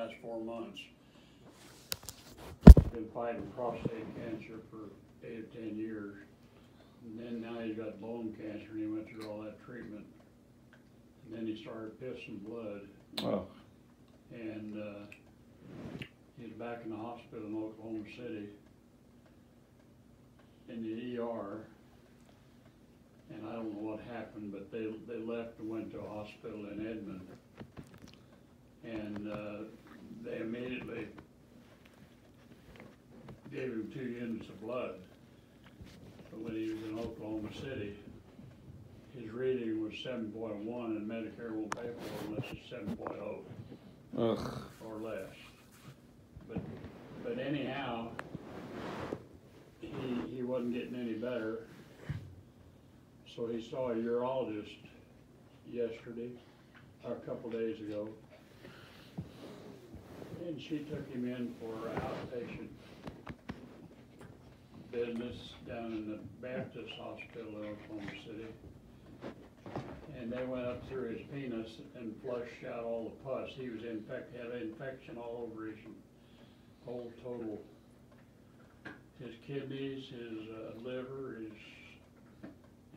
last four months. Been fighting prostate cancer for eight or ten years. And then now he's got bone cancer and he went through all that treatment. And then he started pissing blood Oh, and, uh, he's back in the hospital in Oklahoma City. In the ER. And I don't know what happened, but they, they left and went to a hospital in Edmond. And, uh, they immediately gave him two units of blood. But when he was in Oklahoma City, his reading was seven point one and Medicare won't pay for it unless it's 7.0 ugh, or less. But, but anyhow, he, he wasn't getting any better. So he saw a urologist yesterday, or a couple days ago. And she took him in for outpatient business down in the Baptist Hospital in Oklahoma City. And they went up through his penis and flushed out all the pus. He was infect, had an infection all over his whole total. His kidneys, his uh, liver, his,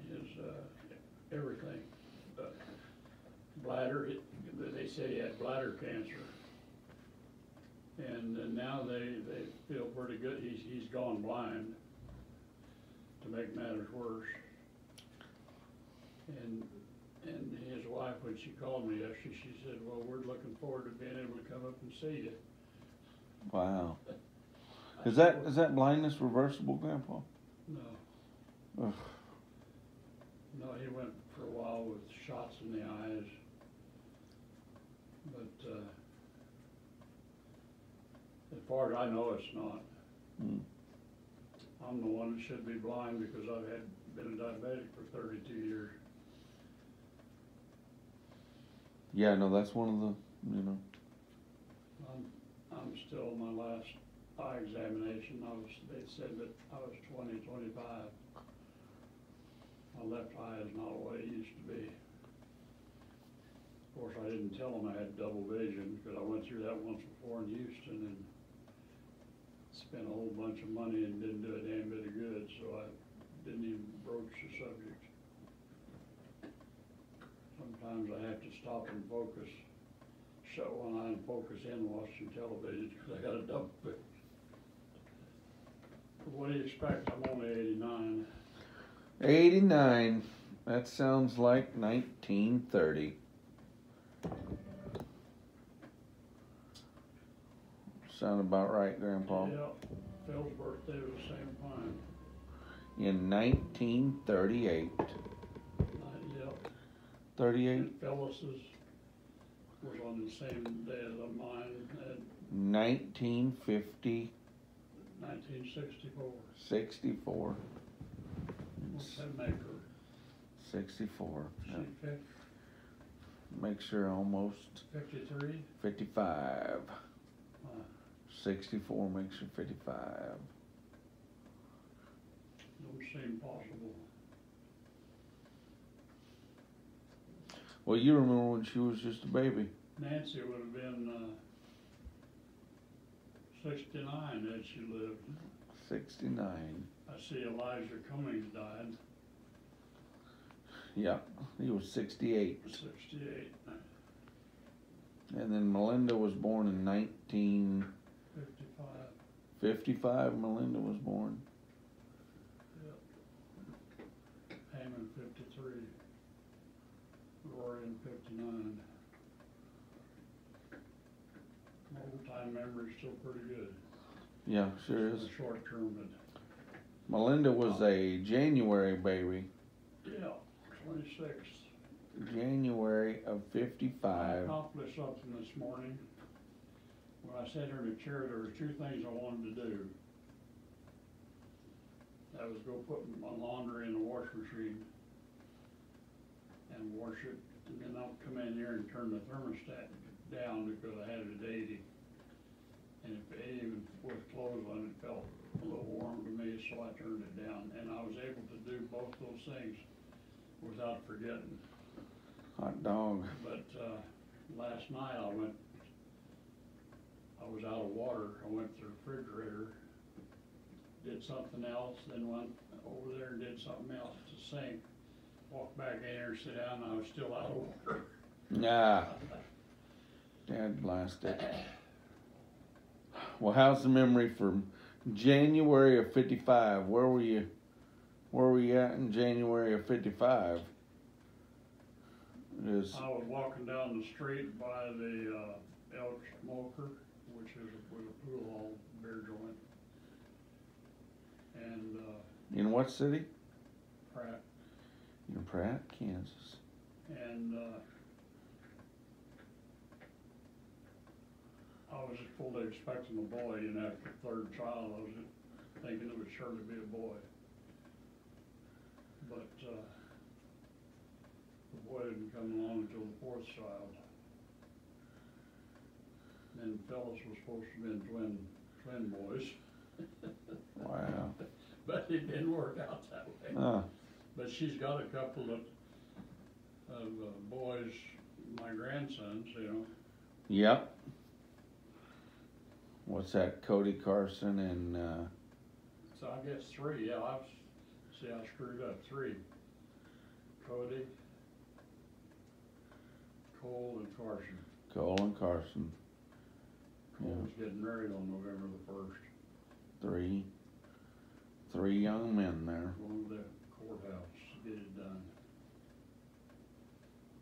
his, uh, everything. Uh, Bladder, it- they said he had bladder cancer. And uh, now they, they feel pretty good. He's, he's gone blind to make matters worse. And and his wife, when she called me yesterday, she said, well, we're looking forward to being able to come up and see you. wow. Is that, is that blindness reversible, Grandpa? No, Ugh, no, he went for a while with shots in the eyes. But, uh, as far as I know, it's not. mm, I'm the one that should be blind because I've had, been a diabetic for thirty-two years. Yeah, no, that's one of the, you know, I'm, I'm still on my last eye examination, I was, they said that I was twenty, twenty-five. My left eye is not what it used to be. Of course, I didn't tell them I had double vision, because I went through that once before in Houston and spent a whole bunch of money and didn't do a damn bit of good, so I didn't even broach the subject. Sometimes I have to stop and focus, shut one eye and focus in watching television because I got a dumb fit. What do you expect? I'm only 89. 89. That sounds like 1930. Sound about right, Grandpa. Yeah, Phil's birthday was the same time. In 1938. Uh, yeah. 38? And Phyllis's was on the same day as mine. 1950. 1964. 64. What's that her? 64. She yeah. Make sure almost. 53. 55. Sixty-four makes you fifty-five. Don't seem possible. Well, you remember when she was just a baby. Nancy would have been, uh, sixty-nine had she lived. Sixty-nine. I see Elijah Cummings died, Yeah, he was sixty-eight. sixty-eight, And then Melinda was born in nineteen fifty-five. Fifty-five. Melinda was born. Hammond fifty-three, Rory in fifty-nine. Old-time memory's still pretty good. Yeah, sure is. Short term, but, Melinda was a January baby. yeah, twenty-sixth. January of I fifty-five. accomplished something this morning. When I sat here in the chair, there were two things I wanted to do. That was go put my laundry in the wash machine and wash it, and then I'll come in here and turn the thermostat down because I had it at eighty. And if it even with clothes on, it felt a little warm to me, so I turned it down, and I was able to do both those things without forgetting. Hot dog. But, uh, last night I went I was out of water, I went to the refrigerator, did something else, then went over there and did something else at the sink. Walked back in there, sit down, and I was still out of water. Nah, dad blast it. Well, how's the memory from January of fifty-five? Where were you, where were you at in January of fifty-five? Is, I was walking down the street by the, uh, Elk Smoker, which is with a pool hall, beer joint. And, uh, in what city? Pratt, In Pratt, Kansas. and, uh, I was fully expecting a boy, and after the third child, I was thinking it would surely be a boy. But, uh, the boy didn't come along until the fourth child. And Phyllis was supposed to be twin, twin boys, Wow. but it didn't work out that way. Uh, But she's got a couple of, of uh, boys, my grandsons, you know, yep. What's that? Cody Carson and, uh, so I guess three, yeah, I've, see, I screwed up, three. Cody, Cole and Carson. Cole and Carson. Yeah. Cole's getting married on November the first, Three, three young men there. going to the courthouse, to get it done.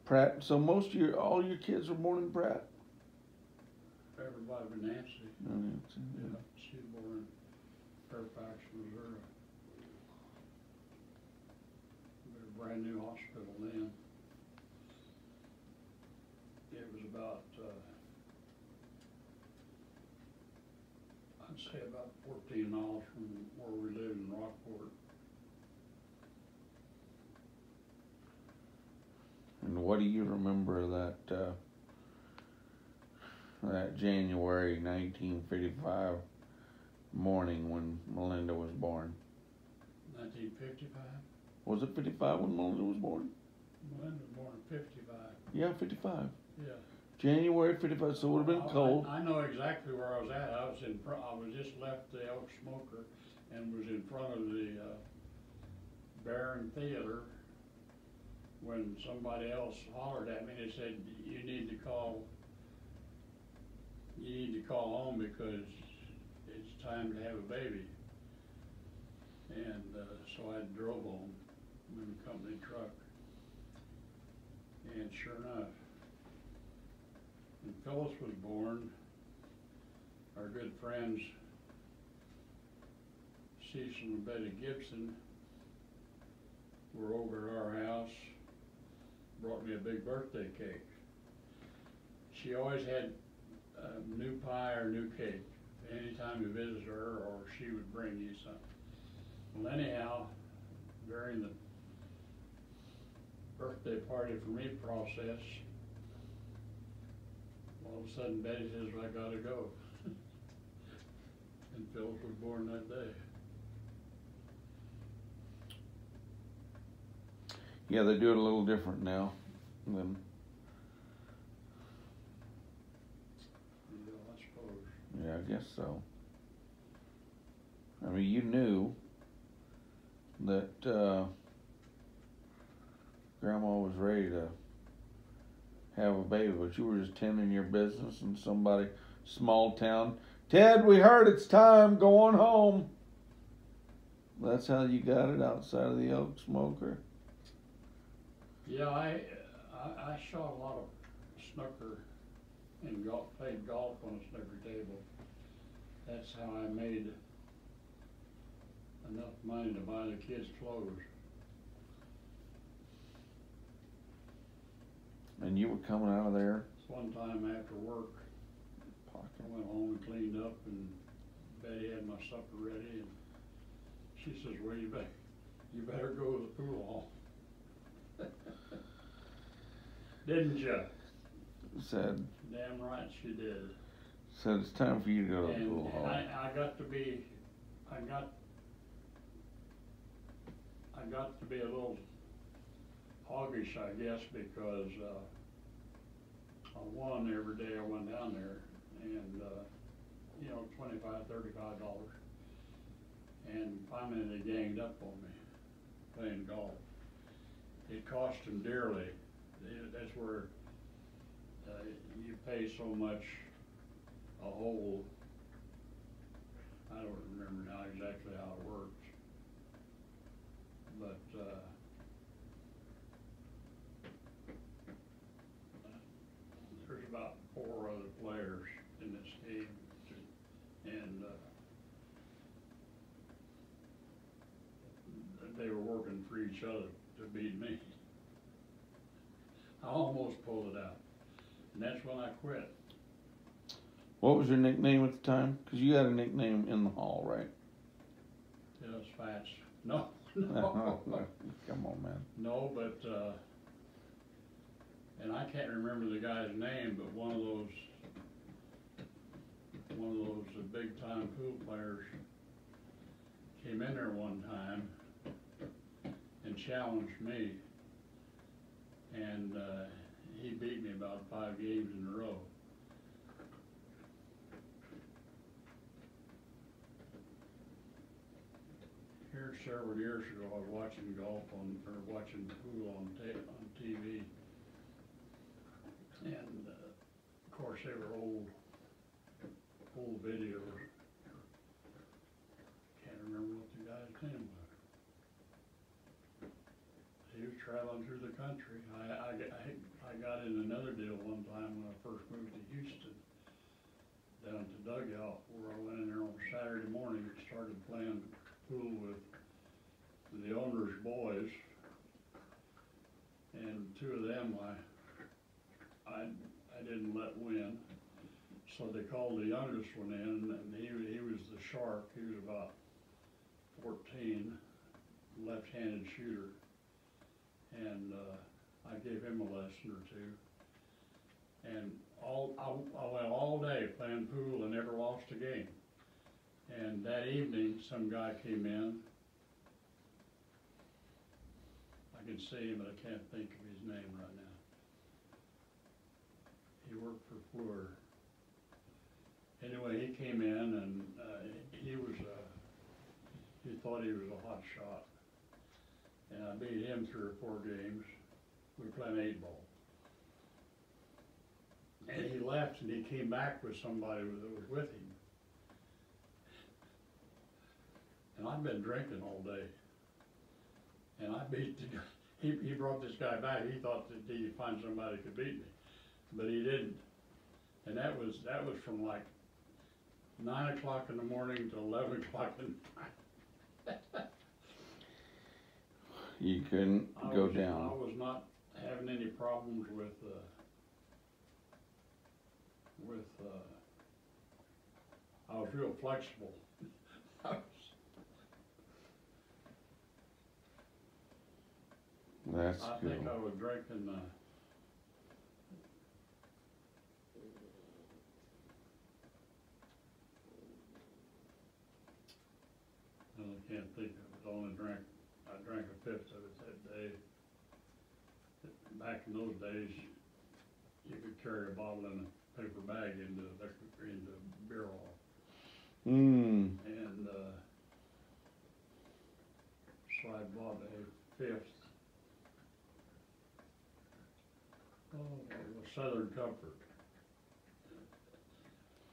Pratt. So most of your, all your kids were born in Pratt. Everybody but Nancy, Mm, yeah, she was born in Fairfax, Missouri. We had a brand new hospital then. It was about, uh, I'd say fourteen miles from where we live in Rockport. And what do you remember that, uh, that January nineteen fifty-five morning when Melinda was born? Nineteen fifty-five, Was it fifty-five when Melinda was born? Melinda was born in fifty-five, Yeah, fifty-five. yeah. January fifty-five, so it would've been cold. I I know exactly where I was at, I was in front, I was just left the Elk Smoker and was in front of the, uh, Barron Theater when somebody else hollered at me, they said, you need to call, you need to call home because it's time to have a baby. And, uh, so I drove home in the company truck. And sure enough, Phyllis was born, our good friends Cecil and Betty Gibson were over at our house, brought me a big birthday cake. She always had a new pie or new cake, anytime you visited her, or she would bring you something. Well anyhow, during the birthday party for me process, all of a sudden Betty says, I gotta go. And Philip was born that day. Yeah, they do it a little different now than, Yeah, I suppose. yeah, I guess so. I mean, you knew that, uh, grandma was ready to have a baby, but you were just tending your business and somebody, small town, Ted, we heard it's time, go on home. That's how you got it outside of the oak smoker. Yeah, I, I, I shot a lot of snooker and golf, played golf on a snooker table. That's how I made enough money to buy the kids' clothes. And you were coming out of there. One time after work, I went home and cleaned up and Betty had my supper ready and she says, well, you bet, you better go to the pool hall. Didn't you? Said, Damn right she did. said it's time for you to go to the And, pool and hall. I, I got to be, I got, I got to be a little hoggish, I guess, because, uh, I won every day I went down there, and, uh, twenty-five, thirty-five dollars. And finally they ganged up on me playing golf. It cost them dearly. That's where, uh, you pay so much a hole. I don't remember now exactly how it works. But, uh, there's about four other players in this game, and, uh, they were working for each other to beat me. I almost pulled it out, and that's when I quit. What was your nickname at the time? Cause you had a nickname in the hall, right? It was fast. No, no, Come on, man. no, but, uh, and I can't remember the guy's name, but one of those, one of those uh, big-time pool players came in there one time and challenged me. And, uh, he beat me about five games in a row. Here several years ago, I was watching golf on, or watching pool on on TV. And, uh, of course, they were old, old videos. Can't remember what the guy's name was. He was traveling through the country. I, I, I, got in another deal one time when I first moved to Houston, down to Dugout, where I went in there on Saturday morning and started playing pool with the owner's boys. And two of them I, I, I didn't let win. So they called the youngest one in and he, he was the shark. He was about fourteen, left-handed shooter. And, uh, I gave him a lesson or two. And all, I, I went all day playing pool and never lost a game. And that evening, some guy came in. I can see him, but I can't think of his name right now. He worked for Fluor. Anyway, he came in and, uh, he was, uh, he thought he was a hot shot. And I beat him three or four games. We were playing eight ball. And he left and he came back with somebody that was with him. And I've been drinking all day. And I beat the guy, he, he brought this guy back, he thought that he'd find somebody could beat me, but he didn't. And that was, that was from like nine o'clock in the morning to eleven o'clock the night. You couldn't I go was- down. I was not having any problems with, uh, with, uh, I was real flexible. I was- That's I cool. think I was drinking, uh, I can't think of it, only drank, I drank a fifth of it that day. Back in those days, you could carry a bottle in a paper bag into, the- into beer hall. Mm, And, uh, so I bought a fifth. Oh, a Southern Comfort.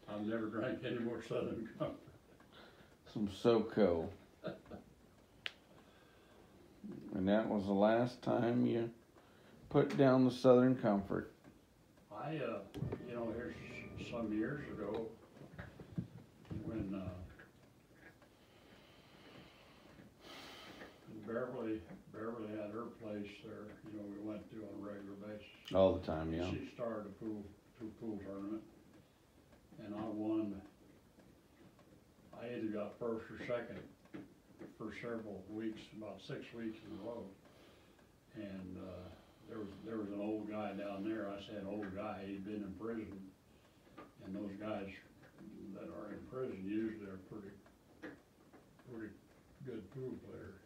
I've never drank any more Southern Comfort. some SoCo. And that was the last time you put down the Southern Comfort. I, uh, you know, here's some years ago, when, uh, Beverly, Beverly had her place there, you know, we went to on a regular basis. All the time, yeah. She started a pool, two pool tournament, and I won. I either got first or second for several weeks, about six weeks in a row. And, uh, there was, there was an old guy down there, I said old guy, he'd been in prison. And those guys that are in prison usually are pretty, pretty good pool players.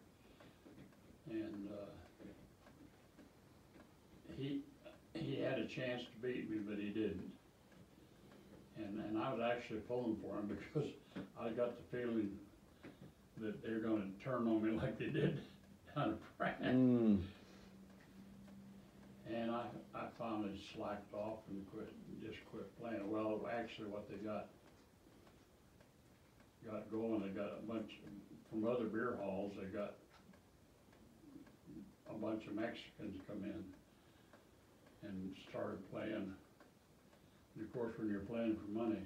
And, uh, he, he had a chance to beat me, but he didn't. And And I was actually pulling for him because I got the feeling that they're gonna turn on me like they did down at Pratt. Mm, And I, I finally slacked off and quit, just quit playing. Well, actually what they got, got going, they got a bunch, from other beer halls, they got a bunch of Mexicans come in and started playing. And of course, when you're playing for money,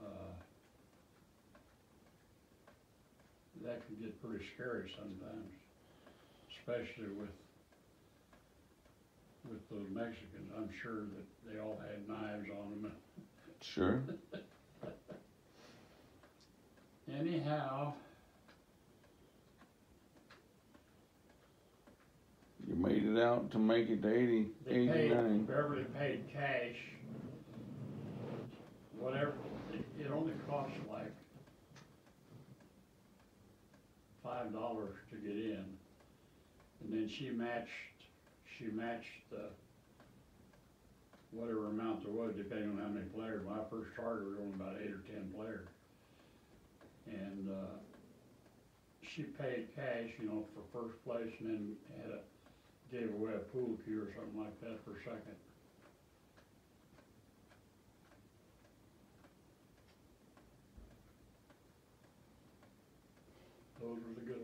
uh, that can get pretty scary sometimes, especially with with those Mexicans, I'm sure that they all had knives on them. sure. Anyhow, You made it out to make it to eighty, they paid, eighty-nine. Beverly paid cash, whatever, it, it only cost like five dollars to get in. And then she matched, she matched the, whatever amount there was, depending on how many players. When I first started, were only about eight or ten players. And, uh, she paid cash, you know, for first place and then had a, gave away a pool cue or something like that for second. Those were good